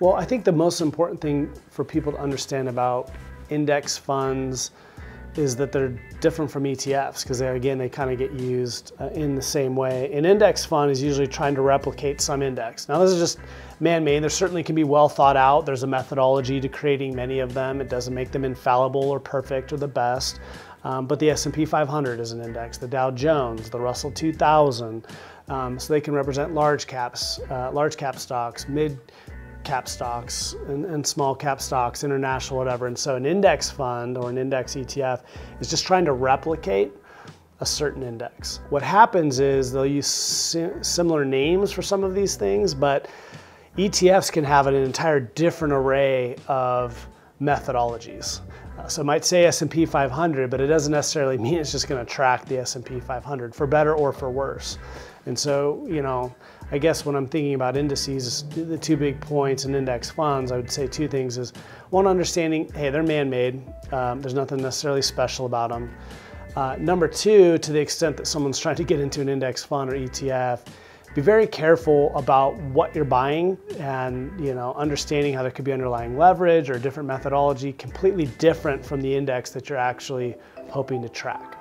Well, I think the most important thing for people to understand about index funds is that they're different from ETFs because again they kind of get used uh, in the same way. An index fund is usually trying to replicate some index. Now this is just man-made. There certainly can be well thought out. There's a methodology to creating many of them. It doesn't make them infallible or perfect or the best. Um, but the S&P 500 is an index, the Dow Jones, the Russell 2000. Um, so they can represent large caps, uh, large cap stocks, mid cap stocks and, and, small cap stocks, international, whatever. And so an index fund or an index ETF is just trying to replicate a certain index. What happens is they'll use similar names for some of these things, but ETFs can have an entire different array of methodologies. Uh, so it might say S&P 500, but it doesn't necessarily mean it's just going to track the S&P 500 for better or for worse. And so, you know, I guess when I'm thinking about indices, the two big points in index funds, I would say two things is one, understanding, hey, they're man-made. Um, there's nothing necessarily special about them. Uh, number two, to the extent that someone's trying to get into an index fund or ETF, be very careful about what you're buying and you know understanding how there could be underlying leverage or different methodology completely different from the index that you're actually hoping to track.